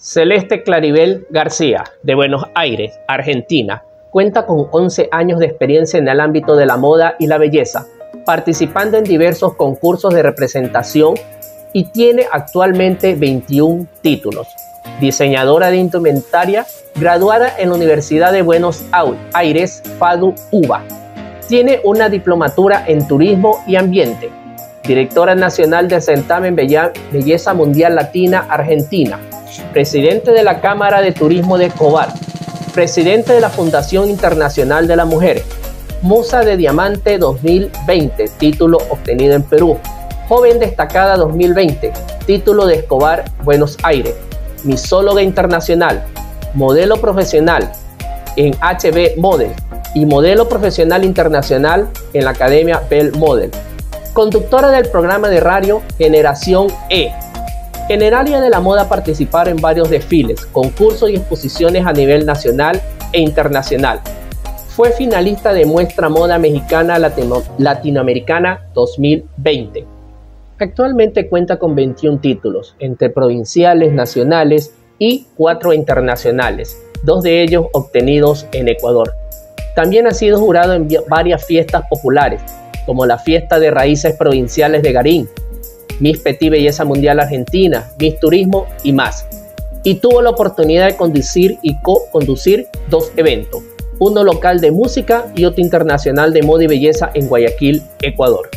Celeste Claribel García, de Buenos Aires, Argentina, cuenta con 11 años de experiencia en el ámbito de la moda y la belleza, participando en diversos concursos de representación y tiene actualmente 21 títulos. Diseñadora de indumentaria, graduada en la Universidad de Buenos Aires, FADU UBA. Tiene una diplomatura en turismo y ambiente. Directora nacional del Certamen Belleza Mundial Latina Argentina presidente de la Cámara de Turismo de Escobar, presidente de la Fundación Internacional de la Mujer, Musa de Diamante 2020, título obtenido en Perú, Joven Destacada 2020, título de Escobar, Buenos Aires, misóloga internacional, modelo profesional en HB Model y modelo profesional internacional en la Academia Bell Model, conductora del programa de radio Generación E Generalia de la Moda participar en varios desfiles, concursos y exposiciones a nivel nacional e internacional. Fue finalista de Muestra Moda Mexicana Latinoamericana 2020. Actualmente cuenta con 21 títulos, entre provinciales, nacionales y cuatro internacionales, dos de ellos obtenidos en Ecuador. También ha sido jurado en varias fiestas populares, como la Fiesta de Raíces Provinciales de Garín, Miss Petit Belleza Mundial Argentina, Miss Turismo y más. Y tuvo la oportunidad de conducir y co-conducir dos eventos, uno local de música y otro internacional de moda y belleza en Guayaquil, Ecuador.